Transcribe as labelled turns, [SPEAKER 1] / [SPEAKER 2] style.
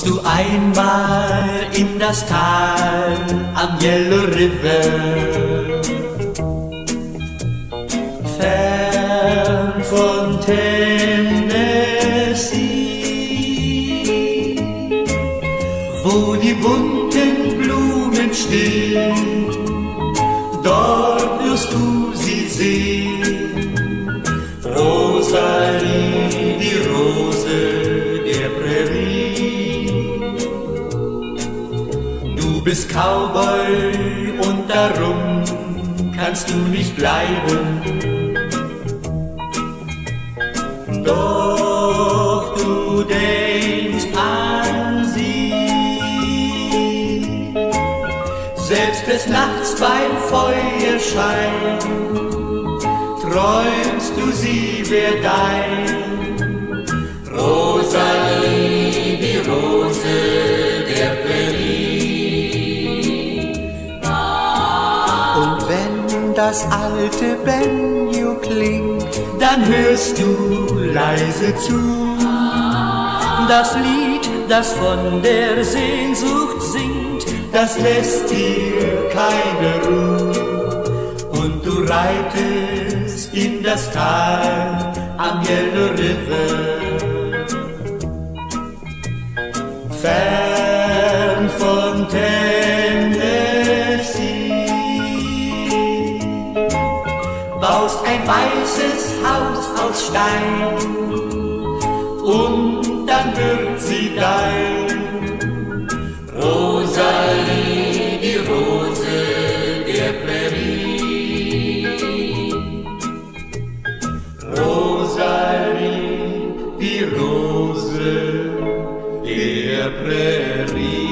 [SPEAKER 1] Kommst du einmal in das Tal am Yellow River, fern von Tennessee, wo die bunten Blumen stehen, dort wirst du sie sehen, Rosalie, die Rose der Prärie. Bist Cowboy und darum kannst du nicht bleiben. Doch du denkst an sie, selbst des Nachts beim Feuerschein träumst du sie wär dein.
[SPEAKER 2] Das alte Banjo klingt,
[SPEAKER 1] dann hörst du leise zu. Das Lied, das von der Sehnsucht singt, das lässt dir keine Ruhe. Und du reitest in das Tal am Yellow River. Fern baust ein weißes Haus aus Stein und dann wird sie dein. Rosalie, die Rose der Prärie. Rosalie, die Rose der Prärie.